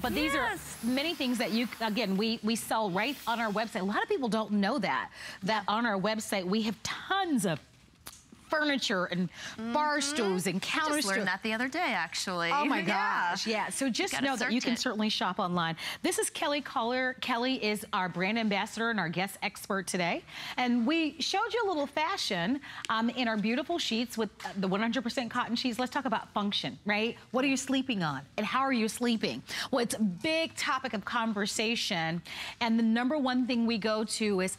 But these are many things that you, again, we, we sell right on our website. A lot of people don't know that, that on our website we have tons of furniture and bar mm-hmm. stools and counter I just learned that the other day, actually. Oh my gosh, yeah. So just know that you can it. certainly shop online. This is Kelly Collier. Kelly is our brand ambassador and our guest expert today. And we showed you a little fashion um, in our beautiful sheets with uh, the 100% cotton sheets. Let's talk about function, right? What are you sleeping on and how are you sleeping? Well, it's a big topic of conversation. And the number one thing we go to is,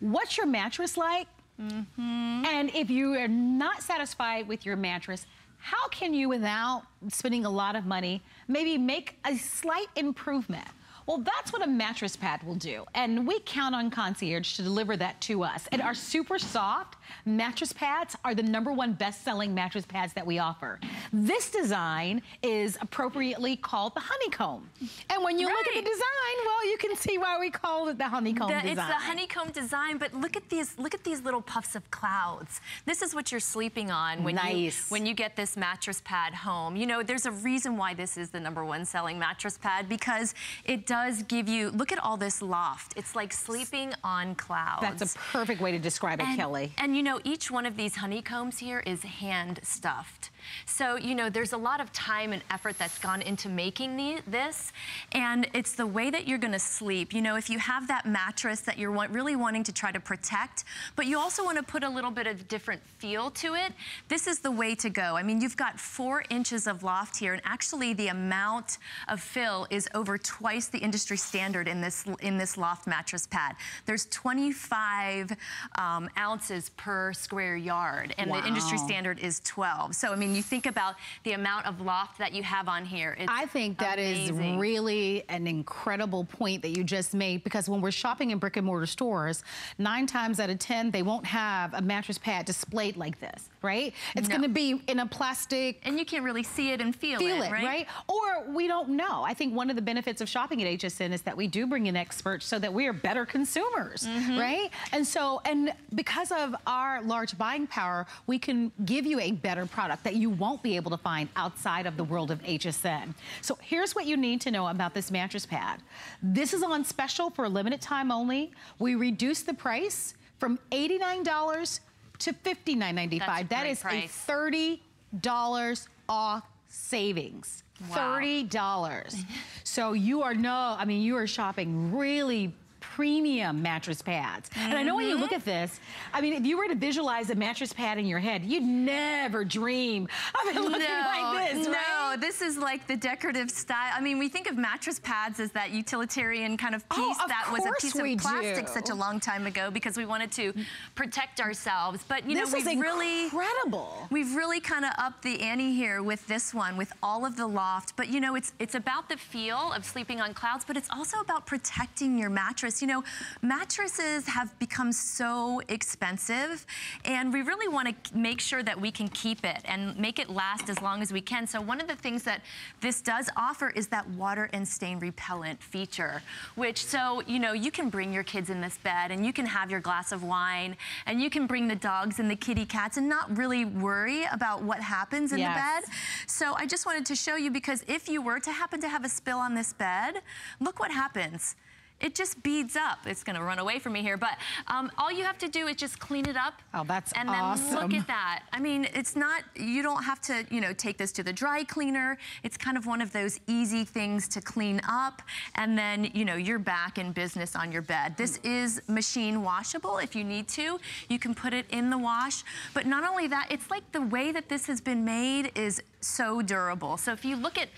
what's your mattress like? Mm -hmm. And if you are not satisfied with your mattress, how can you, without spending a lot of money, maybe make a slight improvement? Well, that's what a mattress pad will do. And we count on Concierge to deliver that to us. And our super soft mattress pads are the number one best-selling mattress pads that we offer. This design is appropriately called the honeycomb. And when you right. look at the design, well, you can see why we call it the honeycomb the, design. It's the honeycomb design, but look at these look at these little puffs of clouds. This is what you're sleeping on when nice. you when you get this mattress pad home. You know, there's a reason why this is the number one selling mattress pad because it does give you, look at all this loft. It's like sleeping on clouds. That's a perfect way to describe it, and, Kelly. And you know, each one of these honeycombs here is hand stuffed. So, you know, there's a lot of time and effort that's gone into making the, this, and it's the way that you're gonna sleep. You know, if you have that mattress that you're want, really wanting to try to protect, but you also wanna put a little bit of different feel to it, this is the way to go. I mean, you've got four inches of loft here, and actually the amount of fill is over twice the industry standard in this, in this loft mattress pad. There's 25 um, ounces per square yard, and wow. the industry standard is 12. So, I mean, you think about the amount of loft that you have on here. I think that amazing. is really an incredible point that you just made because when we're shopping in brick and mortar stores, nine times out of 10, they won't have a mattress pad displayed like this, right? It's no. gonna be in a plastic. And you can't really see it and feel, feel it, right? right? Or we don't know. I think one of the benefits of shopping at HSN is that we do bring in experts so that we are better consumers, mm -hmm. right? And so, and because of our large buying power, we can give you a better product that you won't be able to find outside of the world of HSN. So here's what you need to know about this mattress pad. This is on special for a limited time only. We reduced the price from $89 to $59.95. That is price. a $30 off savings. Wow. $30. so you are no, I mean, you are shopping really premium mattress pads. Mm -hmm. And I know when you look at this, I mean, if you were to visualize a mattress pad in your head, you'd never dream of it looking no, like this, No, right? This is like the decorative style. I mean, we think of mattress pads as that utilitarian kind of oh, piece oh, that was a piece of plastic do. such a long time ago because we wanted to protect ourselves. But, you this know, we've really... incredible. We've really kind of upped the ante here with this one, with all of the loft. But, you know, it's, it's about the feel of sleeping on clouds, but it's also about protecting your mattress. You know, mattresses have become so expensive and we really want to make sure that we can keep it and make it last as long as we can. So one of the things that this does offer is that water and stain repellent feature, which so, you know, you can bring your kids in this bed and you can have your glass of wine and you can bring the dogs and the kitty cats and not really worry about what happens in yes. the bed. So I just wanted to show you because if you were to happen to have a spill on this bed, look what happens it just beads up. It's gonna run away from me here, but um, all you have to do is just clean it up. Oh, that's and awesome. And then look at that. I mean, it's not, you don't have to, you know, take this to the dry cleaner. It's kind of one of those easy things to clean up, and then, you know, you're back in business on your bed. This is machine washable if you need to. You can put it in the wash, but not only that, it's like the way that this has been made is so durable. So if you look at,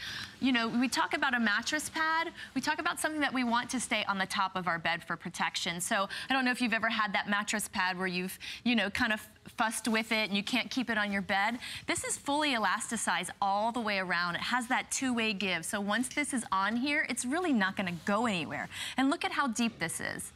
you know, we talk about a mattress pad, we talk about something that we want to stay on the top of our bed for protection. So I don't know if you've ever had that mattress pad where you've, you know, kind of fussed with it and you can't keep it on your bed. This is fully elasticized all the way around. It has that two-way give. So once this is on here, it's really not gonna go anywhere. And look at how deep this is.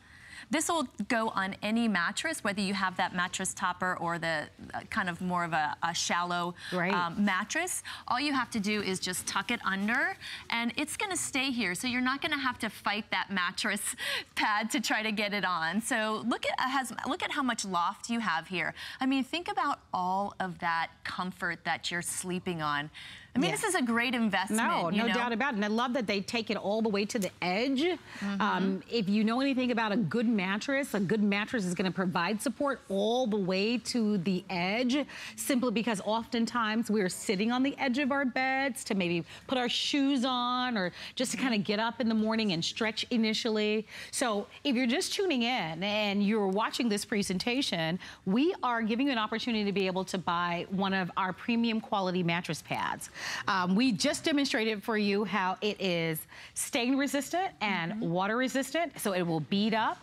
This will go on any mattress, whether you have that mattress topper or the uh, kind of more of a, a shallow um, mattress. All you have to do is just tuck it under and it's gonna stay here. So you're not gonna have to fight that mattress pad to try to get it on. So look at, has, look at how much loft you have here. I mean, think about all of that comfort that you're sleeping on I mean, yeah. this is a great investment. No, no know? doubt about it. And I love that they take it all the way to the edge. Mm -hmm. um, if you know anything about a good mattress, a good mattress is going to provide support all the way to the edge, simply because oftentimes we're sitting on the edge of our beds to maybe put our shoes on or just to kind of get up in the morning and stretch initially. So if you're just tuning in and you're watching this presentation, we are giving you an opportunity to be able to buy one of our premium quality mattress pads. Um, we just demonstrated for you how it is stain resistant and mm -hmm. water resistant, so it will bead up.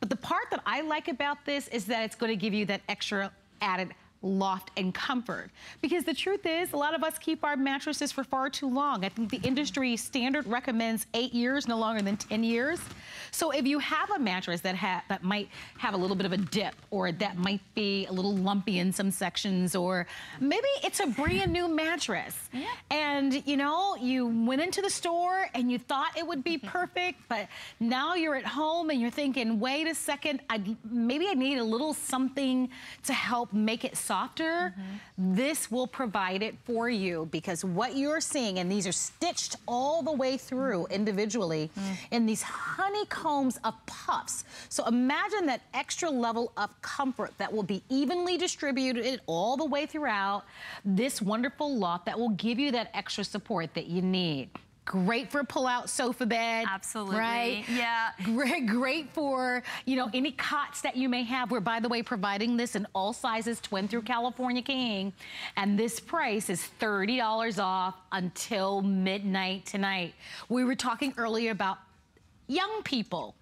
But the part that I like about this is that it's gonna give you that extra added loft and comfort. Because the truth is, a lot of us keep our mattresses for far too long. I think the industry standard recommends eight years, no longer than 10 years. So if you have a mattress that, ha that might have a little bit of a dip or that might be a little lumpy in some sections or maybe it's a brand new mattress yeah. and you know, you went into the store and you thought it would be mm-hmm. perfect, but now you're at home and you're thinking, wait a second, I, maybe I need a little something to help make it soft softer, mm -hmm. this will provide it for you because what you're seeing, and these are stitched all the way through individually mm. in these honeycombs of puffs. So imagine that extra level of comfort that will be evenly distributed all the way throughout this wonderful loft that will give you that extra support that you need. Great for a pull-out sofa bed. Absolutely. Right? Yeah. Great, great for, you know, any cots that you may have. We're, by the way, providing this in all sizes, twin through California King. And this price is $30 off until midnight tonight. We were talking earlier about young people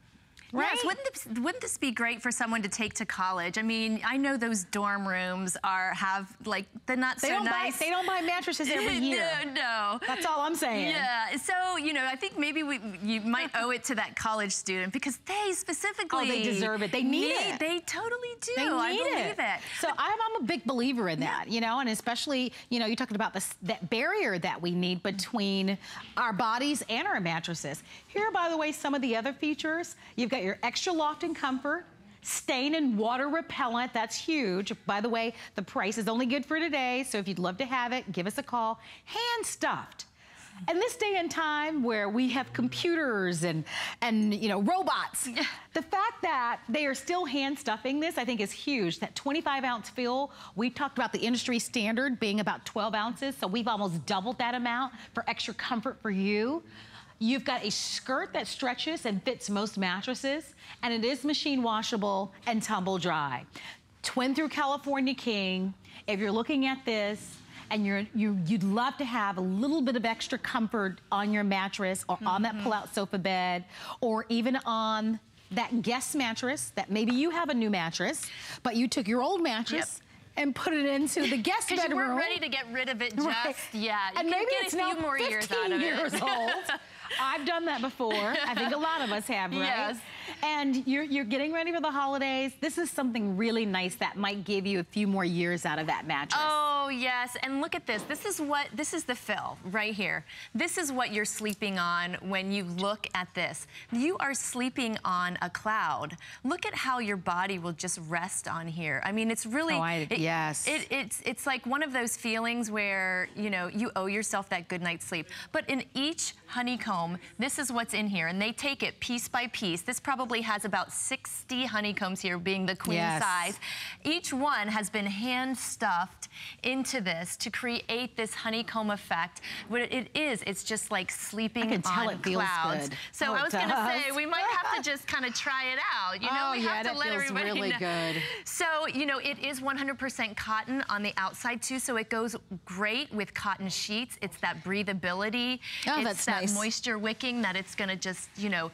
Right? Yes, wouldn't this, wouldn't this be great for someone to take to college? I mean, I know those dorm rooms are have like the not they so don't nice. Buy, they don't buy mattresses every year. no, no. That's all I'm saying. Yeah. So you know, I think maybe we you might owe it to that college student because they specifically oh they deserve it. They need, need it. They totally do. They need I believe it. it. So I'm, I'm a big believer in that. Yeah. You know, and especially you know you're talking about this that barrier that we need between our bodies and our mattresses. Here, by the way, some of the other features. You've got your extra loft and comfort, stain and water repellent, that's huge. By the way, the price is only good for today, so if you'd love to have it, give us a call. Hand stuffed. In this day and time where we have computers and, and you know, robots, the fact that they are still hand stuffing this, I think is huge. That 25 ounce fill, we talked about the industry standard being about 12 ounces, so we've almost doubled that amount for extra comfort for you. You've got a skirt that stretches and fits most mattresses, and it is machine washable and tumble dry. Twin through California King, if you're looking at this, and you're, you, you'd love to have a little bit of extra comfort on your mattress or mm -hmm. on that mm-hmm. pull-out sofa bed or even on that guest mattress that maybe you have a new mattress, but you took your old mattress yep and put it into the guest bedroom. Because you weren't ready to get rid of it just right. yet. You and maybe it's a few more years out of years it. old. I've done that before. I think a lot of us have, right? Yes. And you're, you're getting ready for the holidays. This is something really nice that might give you a few more years out of that mattress. Oh, yes. And look at this. This is what, this is the fill right here. This is what you're sleeping on when you look at this. You are sleeping on a cloud. Look at how your body will just rest on here. I mean, it's really, oh, I, it, yes. It, it's, it's like one of those feelings where, you know, you owe yourself that good night's sleep. But in each honeycomb, this is what's in here. And they take it piece by piece. This probably has about 60 honeycombs here, being the queen yes. size. Each one has been hand stuffed into this to create this honeycomb effect. What it is, it's just like sleeping on clouds. Good. So oh, I was going to say, we might have to just kind of try it out. You know, oh, we yeah, have to let everybody really know. good. So, you know, it is 100% cotton on the outside too, so it goes great with cotton sheets. It's that breathability. Oh, it's that's that nice. moisture wicking that it's going to just, you know,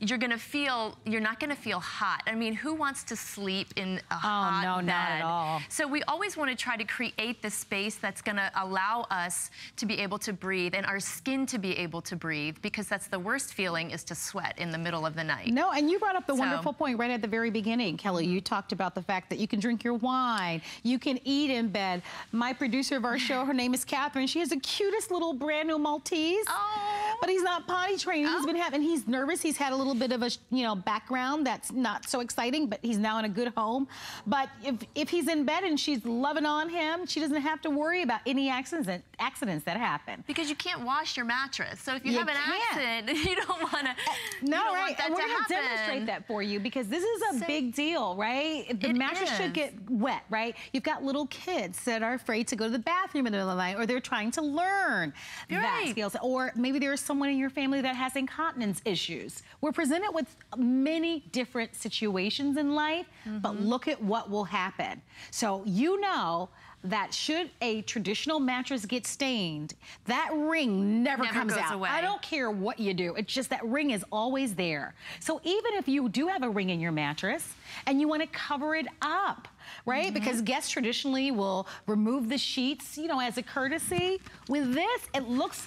you're going to feel you're not gonna feel hot. I mean, who wants to sleep in a oh, hot no, bed? not at all. So we always wanna try to create the space that's gonna allow us to be able to breathe and our skin to be able to breathe because that's the worst feeling is to sweat in the middle of the night. No, and you brought up the so, wonderful point right at the very beginning, Kelly. You talked about the fact that you can drink your wine, you can eat in bed. My producer of our show, her name is Catherine. She has the cutest little brand new Maltese. Oh. But he's not potty trained. Oh. He's been having, he's nervous. He's had a little bit of a, you know, background that's not so exciting, but he's now in a good home. But if, if he's in bed and she's loving on him, she doesn't have to worry about any accidents, accidents that happen. Because you can't wash your mattress. So if you, you have an can't. accident, you don't want to. Uh, no, right. and we're going to demonstrate that for you because this is a so, big deal, right? The mattress is. should get wet, right? You've got little kids that are afraid to go to the bathroom in the middle of the night, or they're trying to learn You're that right. skills, or maybe there's someone in your family that has incontinence issues. We're presented with many different situations in life, mm -hmm. but mm-hmm. look at what will happen. So you know that should a traditional mattress get stained, that ring never, never comes out. Away. I don't care what you do. It's just that ring is always there. So even if you do have a ring in your mattress and you want to cover it up, right? Mm -hmm. Because guests traditionally will remove the sheets, you know, as a courtesy. With this, it looks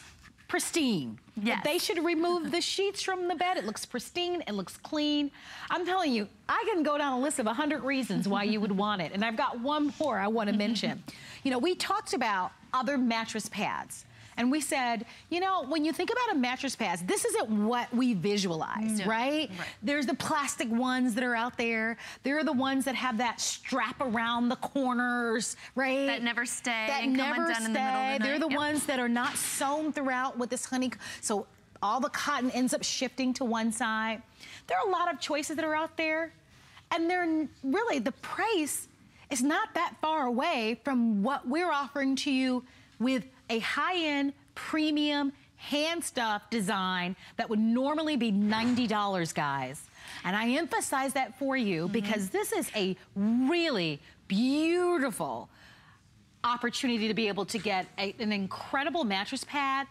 pristine. Yes. They should remove the sheets from the bed. It looks pristine, it looks clean. I'm telling you, I can go down a list of 100 reasons why you would want it. And I've got one more I want to mention. you know, we talked about other mattress pads. And we said, you know, when you think about a mattress pad, this isn't what we visualize, no. right? right? There's the plastic ones that are out there. There are the ones that have that strap around the corners, right? That never stay that never stay. The the They're the yep. ones that are not sewn throughout with this honey. So all the cotton ends up shifting to one side. There are a lot of choices that are out there. And they're really, the price is not that far away from what we're offering to you with a high-end, premium, hand-stuffed design that would normally be $90, guys. And I emphasize that for you mm -hmm. because this is a really beautiful opportunity to be able to get a, an incredible mattress pad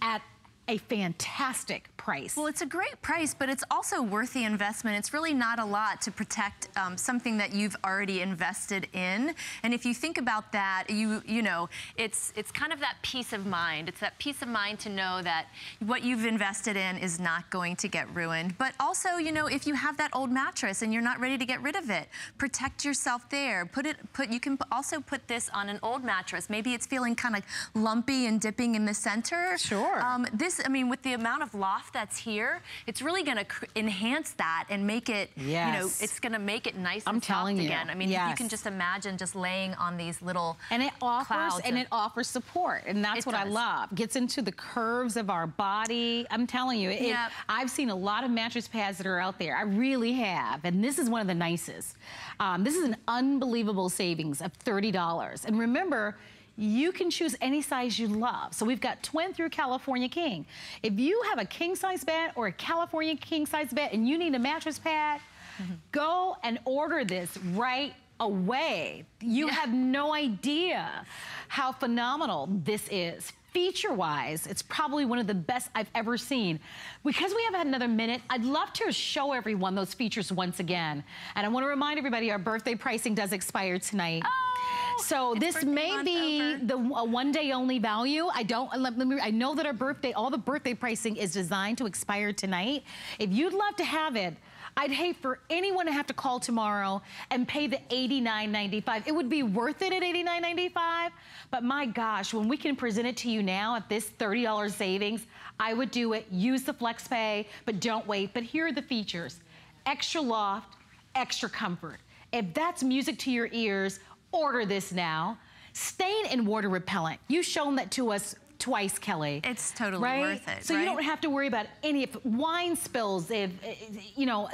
at a fantastic price. Well, it's a great price, but it's also worth the investment. It's really not a lot to protect um, something that you've already invested in. And if you think about that, you you know, it's it's kind of that peace of mind. It's that peace of mind to know that what you've invested in is not going to get ruined. But also, you know, if you have that old mattress and you're not ready to get rid of it, protect yourself there. Put it put you can also put this on an old mattress. Maybe it's feeling kind of lumpy and dipping in the center. Sure. Um, this I mean, with the amount of loft that's here, it's really going to enhance that and make it, yes. you know, it's going to make it nice I'm and telling soft you. again. I mean, yes. you can just imagine just laying on these little And it offers, and it offers support. And that's what does. I love. Gets into the curves of our body. I'm telling you, it, yep. I've seen a lot of mattress pads that are out there. I really have. And this is one of the nicest. Um, this is an unbelievable savings of $30. And remember, you can choose any size you love. So we've got twin through California King. If you have a king size bed or a California king size bed and you need a mattress pad, mm -hmm. go and order this right away. You yeah. have no idea how phenomenal this is feature-wise, it's probably one of the best I've ever seen. Because we have had another minute, I'd love to show everyone those features once again. And I want to remind everybody our birthday pricing does expire tonight. Oh, so this may be over. the one day only value. I don't, let, let me, I know that our birthday, all the birthday pricing is designed to expire tonight. If you'd love to have it, I'd hate for anyone to have to call tomorrow and pay the $89.95. It would be worth it at $89.95, but my gosh, when we can present it to you now at this $30 savings, I would do it. Use the FlexPay, but don't wait. But here are the features. Extra loft, extra comfort. If that's music to your ears, order this now. Stain and water repellent. You've shown that to us twice, Kelly. It's totally right? worth it. So right? you don't have to worry about any if wine spills, if you know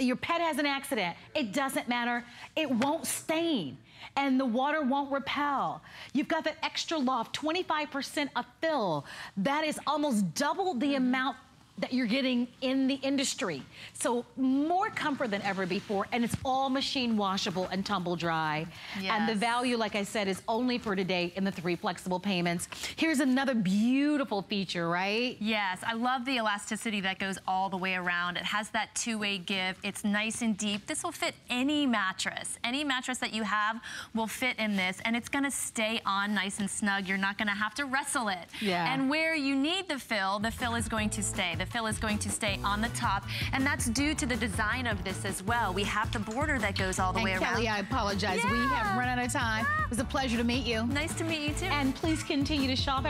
your pet has an accident. It doesn't matter. It won't stain. And the water won't repel. You've got that extra loft, 25% of fill. That is almost double the mm -hmm. amount that you're getting in the industry. So more comfort than ever before, and it's all machine washable and tumble dry. Yes. And the value, like I said, is only for today in the three flexible payments. Here's another beautiful feature, right? Yes, I love the elasticity that goes all the way around. It has that two-way give. It's nice and deep. This will fit any mattress. Any mattress that you have will fit in this, and it's gonna stay on nice and snug. You're not gonna have to wrestle it. Yeah. And where you need the fill, the fill is going to stay. The fill is going to stay on the top, and that's due to the design of this as well. We have the border that goes all the and way Kelly, around. Kelly, I apologize. Yeah. We have run out of time. It was a pleasure to meet you. Nice to meet you too. And please continue to shop